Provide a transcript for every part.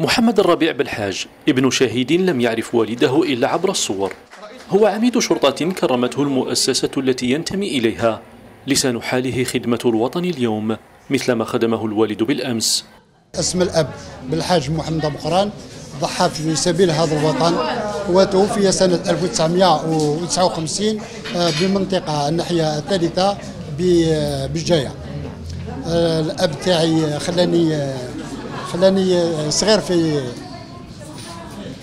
محمد الربيع بالحاج ابن شهيد لم يعرف والده إلا عبر الصور. هو عميد شرطة كرمته المؤسسة التي ينتمي إليها. لسان حاله خدمة الوطن اليوم مثلما خدمه الوالد بالأمس. اسم الأب بالحاج محمد أبو قران ضحى في سبيل هذا الوطن وتوفي سنة 1959 آه، بمنطقة الناحية الثالثة بجاية الأب تاعي خلاني خلاني صغير في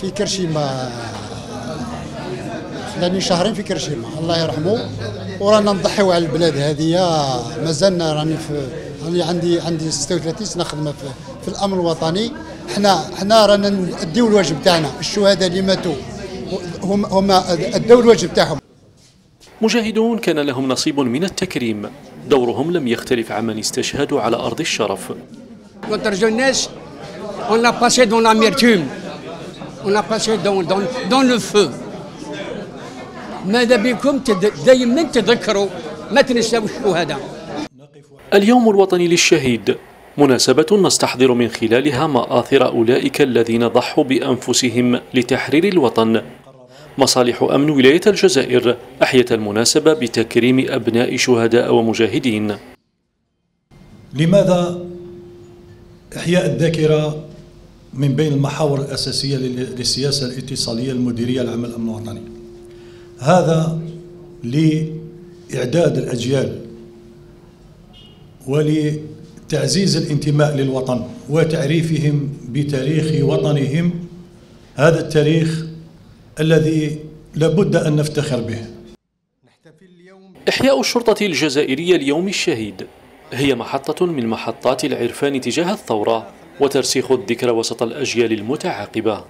في كرشيمة. خلاني شهرين في كرشيمة الله يرحمه. ورانا نضحيو على البلاد هذه مازلنا راني في عندي عندي 36 سنة خدمة في, في الأمن الوطني. إحنا إحنا رانا نديو الواجب تاعنا الشهداء اللي ماتوا هم هم ادوا الواجب تاعهم. مجاهدون كان لهم نصيب من التكريم. دورهم لم يختلف عمن استشهدوا على أرض الشرف. Notre jeunesse, on l'a passé dans l'amertume, on l'a passé dans, dans, dans le feu. ماذا بكم دائما تذكروا؟ ما تنساوش الشهداء اليوم الوطني للشهيد. مناسبة نستحضر من خلالها مآثر أولئك الذين ضحوا بأنفسهم لتحرير الوطن. مصالح أمن ولاية الجزائر. أحيت المناسبة بتكريم أبناء شهداء ومجاهدين. لماذا إحياء الذاكرة من بين المحاور الأساسية للسياسة الاتصالية المديرية لعمل الأمن الوطني؟ هذا لإعداد الأجيال ولتعزيز الانتماء للوطن وتعريفهم بتاريخ وطنهم. هذا التاريخ الذي لابد أن نفتخر به. إحياء الشرطة الجزائرية اليوم الشهيد. هي محطة من محطات العرفان تجاه الثورة وترسيخ الذكرى وسط الأجيال المتعاقبة.